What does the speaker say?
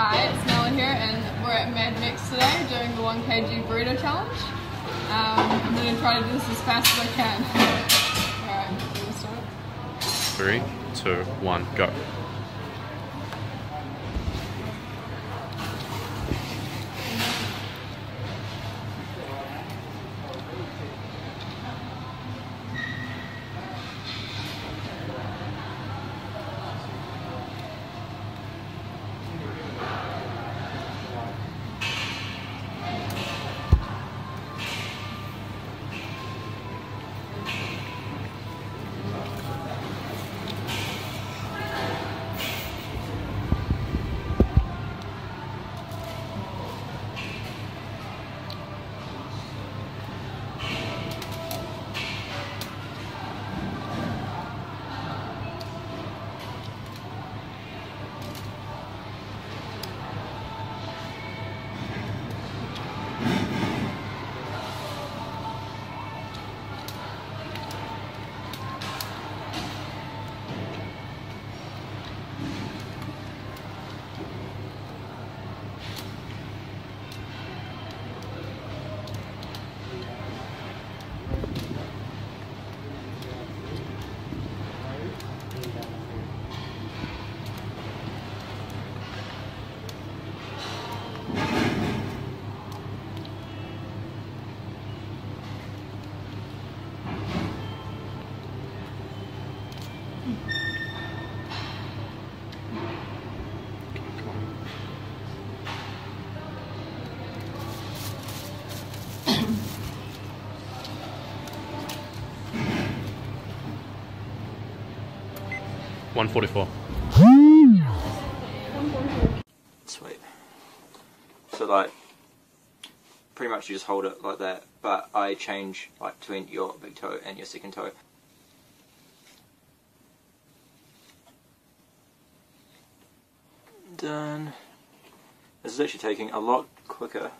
Hi, it's Nela here, and we're at Mad Mex today doing the 1 kg burrito challenge. Um, I'm going to try to do this as fast as I can. Alright. Three, two, one, go. One forty-four. Sweet. So like, pretty much you just hold it like that, but I change like between your big toe and your second toe. Done. This is actually taking a lot quicker